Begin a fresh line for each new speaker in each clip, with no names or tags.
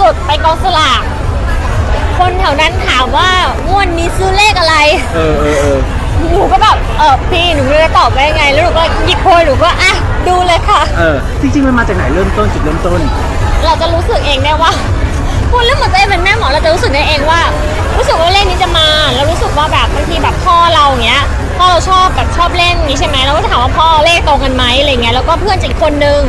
สุดไปกองสลาก คนแถวนั้นถามว่างวดนี้ซื้อเลขอะไร
เออเออเออ
หนูก็แบบเออพี่หนูไม่รู้จะตอบว่ายังไง แล้วหนูก็หยิบโพยหนูก็อะดูเลยค่ะ
เออจริงๆมันมาจากไหนเริ่มต้นจุดเริ่มต้น
เราจะรู้สึกเองได้ว่าพูดเรื่องเหมือนตัวเองเป็นแม่หมอเราจะรู้สึกได้เองว่า รู้สึกว่าเลขนี้จะมาแล้วรู้สึกว่าแบบบางทีแบบพ่อเราเงี้ยพ่อเราชอบแบบชอบเล่นนี้ใช่ไหมเราก็จะถามว่าพ่อเลขตรงกันไหมอะไรเงี้ยแล้วก็เพื่อนอีกคนนึง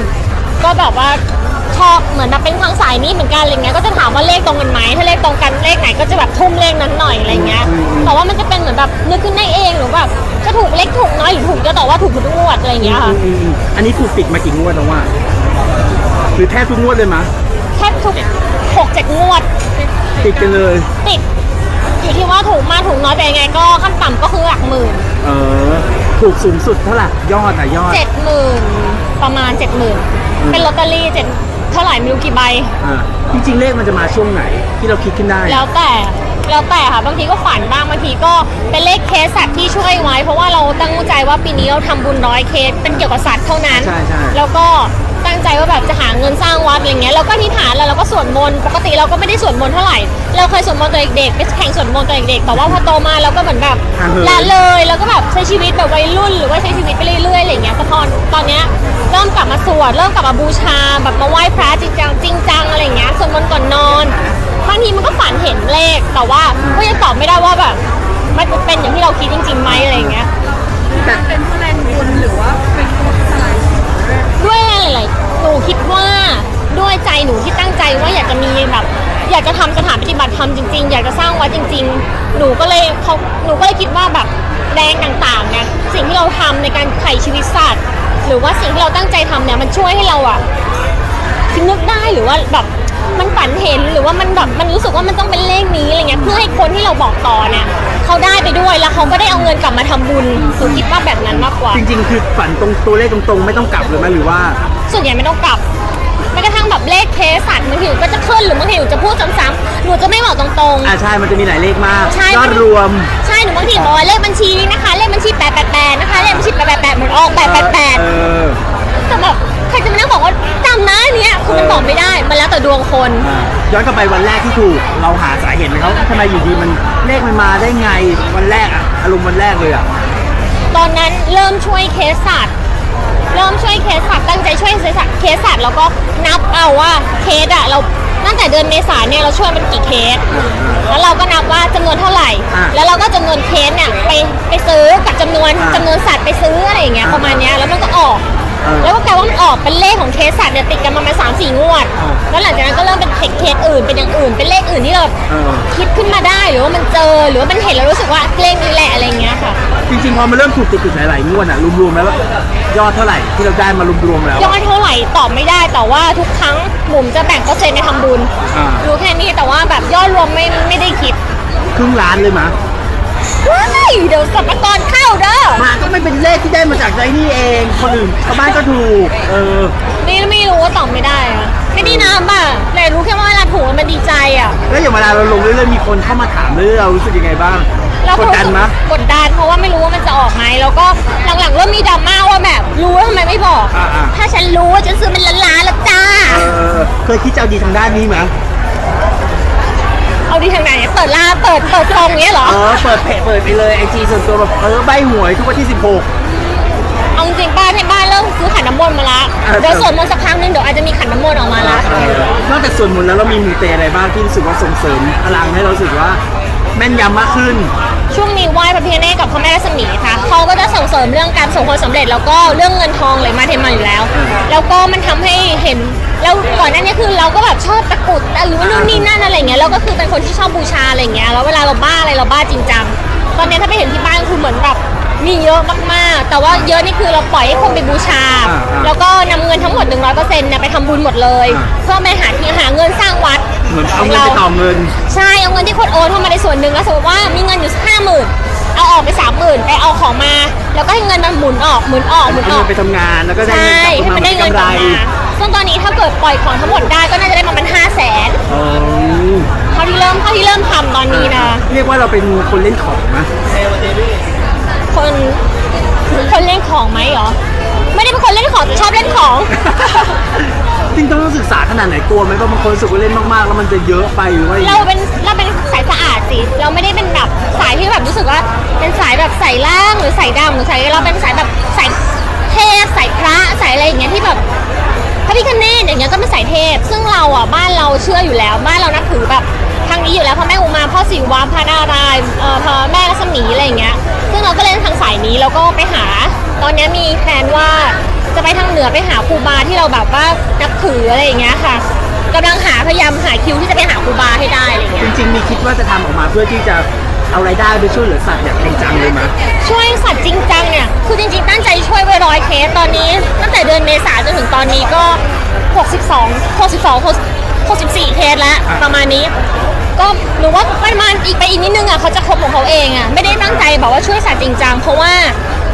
ก็แบบว่าช อบเหมือนแบบเป็นทางสายนี้เหมือนกันอะไรเงี้ยก็จะถามว่าเลขตรงกันไหมถ้าเลขตรงกันเลขไหนก็จะแบบทุ่มเลขนั้นหน่อยอะไรเงี้ยแต่ว่ามันจะเป็นเหมือนแบบนึกขึ้นได้เองหรือแบบจะถูกเลขถูกน้อยหรือถูกเยอะแต่ว่าถูกทุกงวดอะไรเงี้ยค่ะ
อืมอืมอันนี้ถูกติดมากี่งวดแล้วว่าหรือแทบทุกงวดเลยมะ
แทบทุกหกเจ็ดงวด
ติดกันเลย
ติด อยู่ที่ว่าถูกมากถูกน้อยแต่ยังไงก็ขั้นต่ำก็คือหลักหมื่น
เออ ถูกสูงสุดเท่าไหร่ยอดอะยอด
เจ็ดหมื่นประมาณเจ็ดหมื่น
อืม
เป็นลอตเตอรี่เจ็ด เท่าไหร่ไม่รู้กี่ใบ
อ่าจริงๆเลขมันจะมาช่วงไหนที่เราคิดขึ้นได้
แล้วแต่แล้วแต่ค่ะบางทีก็ฝันบ้างบางทีก็เป็นเลขเคสสัตว์ที่ช่วยไว้ เพราะว่าเราตั้งใจว่าปีนี้เราทำบุญร้อยเคสเป็นเกี่ยวกับสัตว์เท่านั้น
ใช่ใช่
แล้วก็ ตั้งใจว่าแบบจะหาเงินสร้างวัดอะไรเงี้ยเราก็อธิษฐานแล้วเราก็สวดมนต์ปกติเราก็ไม่ได้สวดมนต์เท่าไหร่ เราเคยสวดมนต์ตอนเด็กๆไปแข่งสวดมนต์ตอนเด็กๆแต่ว่าพอโตมาเราก็เหมือนแบบ
ห่างเหิน
ละเลยแล้วก็แบบใช้ชีวิตแบบวัยรุ่น หรือว่าใช้ชีวิตไปเรื่อยๆอะไรเงี้ยแต่พอตอนเนี้ยเริ่มกลับมาสวดเริ่มกลับมาบูชาแบบมาไหว้พระจริงจังจริงจังอะไรเงี้ยสวดมนต์ก่อนนอนบางทีมันก็ฝันเห็นเลขแต่ว่าก็ยังตอบไม่ได้ว่าแบบมันเป็นอย่างที่เราคิดจริงๆไหมอะไรเงี้ย
แต่
เป็นเพราะแรงบุญหรือว่าเป็น เพราะอะไร
ด้วยอะไรหนูคิดว่าด้วยใจหนูที่ตั้งใจว่าอยากจะมีแบบอยากจะทำสถานปฏิบัติธรรมจริงๆ อยากจะสร้างวัดจริง ๆ หนูก็เลยเขาหนูก็เลยคิดว่าแบบแรงต่างๆเนี่ยสิ่งที่เราทำในการไถ่ชีวิตสัตว์ หรือว่าสิ่งที่เราตั้งใจทำเนี่ยมันช่วยให้เราอะคิดนึกได้หรือว่าแบบมันฝันเห็นหรือว่ามันแบบมันรู้สึกว่ามันต้องเป็นเลขนี้อะไรเงี้ยเพื่อให้คนที่เราบอกต่อเนี่ย เขาได้ไปด้วยแล้วเขาก็ได้เอาเงินกลับมาทำบุญหนูคิดว่าแบบนั้นมากกว่า
จริง ๆ คือฝันตรงตัวเลขตรงๆ ไม่ต้องกลับเลยไหมหรือว่า
ส่วนใหญ่ไม่ต้องกลับแม้กระทั่งแบบเลขเคสสัตว์บางทีหนูก็จะขึ้นหรือบางทีหนูจะพูดซ้ำๆหนูจะไม่บอกตรง
อ่าใช่ มันจะมีหลายเลขมาก
ใช่
ยอดรวม
ๆใช่หนูบางทีบอกว่าเลขบัญชีนี้นะคะ เลขบัญชี888นะคะเลขบัญชี888เหมือนออก
เอ
888
อ
แต่แบบใครจะมานั่งบอกว่า วแต่ดวงคน
อ่าย้อนกลับไปวันแรกที่ถูกเราหาสาเหตุไหมเขาทำไมอยู่ดีมันเลขมันมาได้ไงวันแรกอะอารมณ์วันแรกเลยอะ
ตอนนั้นเริ่มช่วยเคสสัตว์เริ่มช่วยเคสสัตว์ตั้งใจช่วยเคสสัตว์เคสสัตว์แล้วก็นับเอาว่าเคสอะเราตั้งแต่เดือนเมษาเนี่ยเราช่วยมันกี่เคส แล้วเราก็นับว่าจำนวนเท่าไหร่
อะ
แล้วเราก็จำนวนเคสเนี่ยไปไปซื้อกับจำนวน
อะ
จำนวนสัตว์ไปซื้ออะไรอย่างเงี้ย
อะ
ประมาณเนี้ยแล้วมันก็ออก
เออ
แล้วก็กลายว่ามันออกเป็นเลขของเคสสัตว์เนี่ยติดกันมาประมาณสามสี่งวด
อะ
แล้วหลังจากนั้นก็เริ่มเป็นเคสเคสอื่นเป็นอย่างอื่นเป็นเลขอื่นที่เรา
เออ
คิดขึ้นมาได้หรือว่ามันเจอหรือว่ามันเห็นแล้วรู้สึกว่าเลขนี้แหละอะไรอย่างเงี้ยค่ะ
จริงๆพอมันเริ่มถูกติดๆหลายๆงวดอะรวมๆแล้วยอดเท่าไหร่ที่เราได้มารวมๆแล้ว
ยอดเท่าไหร่ตอบไม่ได้แต่ว่าทุกครั้งหมุมจะแบ่งเปอร์เซ็นต์ในทำบุญ
อ่า
รู้แค่นี้แต่ว่าแบบยอดรวมไม่ไม่ได้คิด
ครึ่งล้านเลยมะ
ว้ายเดี๋ยวสัมภากรเข้าเด้อ
มาก็ไม่เป็นเลขที่ได้มาจากใจนี่เอง คนอื่นชาวบ้านก็ถูก เออ
นี่ไม่รู้ว่าตอบไม่ได้อะ ไม่ได้นับอะแต่รู้แค่ว่าเวลาถูกมันดีใจอะ
แล้วอย่างเวลาเราลงเรื่อยๆมีคนเข้ามาถามเรื่อยๆเรารู้สึกยังไงบ้าง
เรา
กดดันมะ
กดดันเพราะว่าไม่รู้ว่ามันจะออกไหมแล้วก็หลังๆเริ่มมีดราม่าว่าแบบรู้แล้วทำไมไม่บอก
อ่าๆ
ถ้าฉันรู้ว่าฉันซื้อเป็นล้านๆแล้วจ้า
เออเคยคิดจะเอาดีทางด้านนี้ไหม
เอาดีทางไหนเปิดล่าเปิดเปิดซองเงี้ยเหรอ
เออเปิดเพจเปิดไปเลยไอจีส่วนตัวแบบเออใบหวยทุกวันที่
เอาจริงๆป้าที่บ้านเริ่มซื้อขันน้ำมนต์มาละ
เออ
เดี๋ยวสวดมนต์สักครั้งหนึงเดี๋ยวอาจจะมีขันน้ำมนต์ออกมาละ
16นอกจากส่วนมนต์แล้วเรามีมูเตอะไรบ้างที่รู้สึกว่าส่งเสริมพลังให้เรารู้สึกว่าแม่นยำมากขึ้น
ช่วงนี้ไหว้พระพิฆเนศกับพระแม่รัศมีค่ะเขาก็จะส่งเสริมเรื่องการประสบความสำเร็จแล้วก็เรื่องเงินทองเลยมาเทมาอยู่แล้ว แล้วก็มันทำให้เห็นแล้วก่อนหน้านี้คือเราก็แบบชอบตะกรุดหรือว่านู่นนี่นั่นอะไรเงี้ยเราก็คือเป็นคนที่ชอบบูชาอะไรเงี้ยแล้วเวลาเราบ้าอะไรเราบ้าจริงจังตอนนี้ถ้าไปเห็นที่บ้านคือเหมือนแบบ มีเยอะมากๆ แต่ว่าเยอะนี่คือเราปล่อยให้คนไปบูชา
อ่าอ่า
แล้วก็นำเงินทั้งหมด 100%เนี่ยไปทำบุญหมดเลย
อ่า
เพื่อไปหาที่หาเงินสร้างวัด
เหมือนเอาเงินไปต่อเงิน
ใช่เอาเงินที่คนโอนเข้ามาในส่วนหนึ่งแล้วสมมติว่ามีเงินอยู่ห้าหมื่นเอาออกไปสามหมื่นไปเอาของมา แล้วก็ให้เงินมันหมุนออกหมุนออกหมุน
เอา
อ
เงิ
อก
นไปทำงานแล้วก็ได้
ใช่
เงินกลับ
ให้
มา
มันได้
เป็น
เงิน
กำ
ก
ไร
ลับมาซึ่งตอนนี้ถ้าเกิดปล่อยของทั้งหมดได้ก็น่าจะได้ประมาณห้าแสน
อ๋อ
เท่าที่เริ่มเท่าที่เริ่มทำตอนนี้นะ
เรียกว่าเราเป็นคนเล่นของนะ
คนคนเล่นของไหมเหรอ ไม่ได้เป็นคนเล่นของแต่ชอบเล่นของ
จริงต้องศึกษาขนาดนาดไหนกลัวไหมว่าบางคนรู้สึกว่าเล่นมากๆ แล้วมันจะเยอะไปหรือว่าอย่าง
เรา
เงี้ย
เป็นเราเป็นสายสะอาดสิ เราไม่ได้เป็นแบบสายที่แบบรู้สึกว่าเป็นสายแบบใส่ล่างหรือใส่ดำหรือใส่เราเป็นสายแบบใส่เทพใส่พระใส่อะไรอย่างเงี้ยที่แบบพระพิคเนตอย่างเงี้ยก็เป็นสายเทพ ซึ่งเราอะบ้านเราเชื่ออยู่แล้ว บ้านเรานับถือแบบ ทางนี้อยู่แล้วพ่อแม่อุมาพ่อศิวะพระนารายณ์เอ่อพ่อแม่รัศมีอะไรอย่างเงี้ย ซึ่งเราก็เล่นทางสายนี้แล้วก็ไปหา ตอนเนี้ยมีแพลนว่าจะไปทางเหนือไปหาครูบาที่เราแบบว่านับถืออะไรอย่างเงี้ยค่ะกำลังหาพยายามหาคิวที่จะไปหาครูบาให้ได้อะไรอย่างเงี้ย
จริงๆ มีคิดว่าจะทำออกมาเพื่อที่จะเอารายได้ไปช่วยเหลือสัตว์แบบจริงจังเลยมั้ย
ช่วยสัตว์จริงจังเนี่ย คือจริงๆ ตั้งใจช่วยไว้ร้อยเคสตอนนี้ ตั้งแต่เดือนเมษาจนถึงตอนนี้ก็ 62 62 64 เคสแล้วประมาณนี้ ก็หนูว่าประมาณอีกไปอีกนิดนึงอะเขาจะครบของเขาเองอะไม่ได้ตั้งใจแบบว่าช่วยสัตว์จริงจังเพราะว่า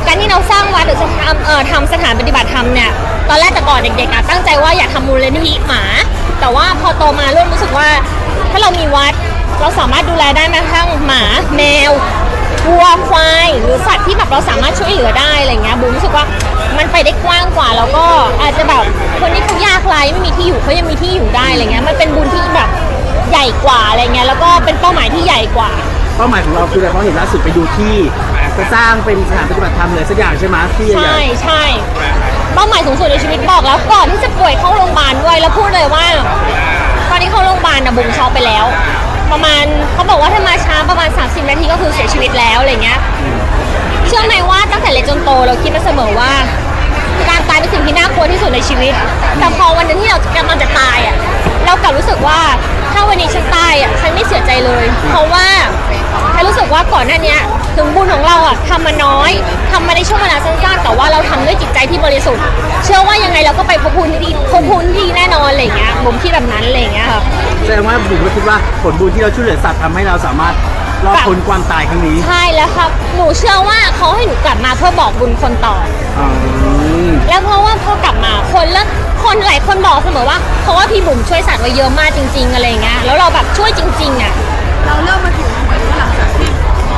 การที่เราสร้างวัดหรือจะทำเอ่อทำสถานปฏิบัติธรรมเนี่ยตอนแรกแต่ก่อนเด็กๆอะตั้งใจว่าอยากทำมูลนิธิหมา แต่ว่าพอโตมาเริ่มรู้สึกว่า ถ้าเรามีวัดเราสามารถดูแลได้แม้กระทั่งหมาแมววัวควายหรือสัตว์ที่แบบเราสามารถช่วยเหลือได้อะไรเงี้ยบูมรู้สึกว่ามันไปได้กว้างกว่าแล้วก็อาจจะแบบคนที่เขา ยากไร้ไม่มีที่อยู่เขายังมีที่อยู่ได้อะไรเงี้ยมันเป็นบุญที่แบบใหญ่กว่าอะไรเงี้ยแล้วก็เป็นเป้าหมายที่ใหญ่กว่า
เป้าหมายของเราคืออะไรเพราะเห็นล่าสุดไปดูที่จะสร้างเป็นสถานปฏิบัติธรรมเลยสักอย่างใช่ไหมที่ให
ใช่
ญ่
ใช่เป้าหมายสูงสุดในชีวิตบอกแล้วก่อนที่จะป่วยเข้าโรงพยาบาลด้วยแล้วพูดเลยว่า ตอนนี้เข้าโรงพยาบาลนะบุ๋มช็อกไปแล้ว ประมาณเขาบอกว่าถ้ามาช้าประมาณ 30 นาทีก็คือเสียชีวิตแล้วอะไรเงี้ยเชื่อไหมว่าตั้งแต่เล็กจนโตเราคิดมาเสมอว่า การตายเป็นสิ่งที่น่ากลัวที่สุดในชีวิต แต่พอวันนึงที่เรากำลังจะตายอะ เรากลับรู้สึกว่าถ้าวันนี้ฉันตายอะฉันไม่เสียใจเลย เพราะว่าฉันรู้สึกว่าก่อนหน้านี้ถึงบุญของเราอะทำมาน้อยทำมาในช่วงเวลาสั้นๆแต่ว่าเราทำด้วยจิตใจที่บริสุทธิ์ เชื่อว่ายังไงเราก็ไปพบภูมิที่ดีพบภูมิที่ดีแน่นอนอะไรอย่างเงี้ยผมคิดแบบนั้นอะไรอย่างเงี้ยค่ะ
แสดงว่าบุ๋มก็คิดว่าผลบุญที่เราช่วยเหลือสัตว์ทำให้เราสามารถ รอดพ้นความตายครั้งนี้
ใช่แล้วครับ หนูเชื่อว่าเขาให้หนูกลับมาเพื่อบอกบุญคนต่อ
อืม
แล้วเพราะว่าพอกลับมาคนเลิกคนหลายคนบอกเสมอว่าเพราะว่าพี่บุ๋มช่วยสัตว์ไว้เยอะมากจริง ๆ อะไรอย่างเงี้ยแล้วเราแบบช่วยจริงๆอะ
เราเริ่มมาถึงเหมือนว่าหลังจากที่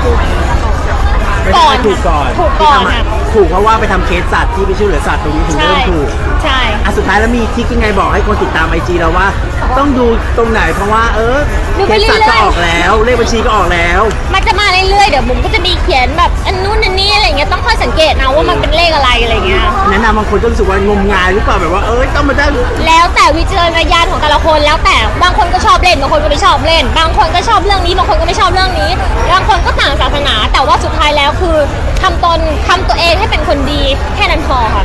ป่วยออกจากโรงพยาบาล
ไม่ได้ถูกก่อน
ถูกก่อน
ที่ทำ
ค่ะ
ถูกเพราะว่าไปทำเคสสัตว์ที่ไปช่วยเหลือสัตว์ตรงนี้ถึง
ใช่
เริ่มถูก
ใช่
อะสุดท้ายแล้วมีทริกยังไงบอกให้คนติดตามไอจีเราว่า ต้องดูตรงไหนเพราะว่าเออ
ดู
เค
ไป
ส
เรื่
สัตว์ก็
อย
ออกแล้ว เลขบัญชีก็ออกแล้ว
ๆมันจะมาเรื่อยๆ เดี๋ยวบุ๋มก็จะมีเขียนแบบอันนู้นอันนี้อะไรอย่างเงี้ยต้องคอยสังเกตนะว่ามันเป็นเลขอะไรอะไรอย่างเงี้ย
แนะนำบางคนก็รู้สึกว่างมงายหรือเปล่าแบบว่าเอ้ยต้องมาได้
แล้วแต่วิจารณญาณของแต่ละคนแล้วแต่บางคนก็ชอบเล่นบางคนก็ไม่ชอบเล่น บางคนก็ชอบเรื่องนี้ บางคนก็ไม่ชอบเรื่องนี้บางคนก็ต่างศาสนา แต่ว่าสุดท้ายแล้วคือทำตนทำตัวเองให้เป็นคนดีแค่นั้นพอค่ะ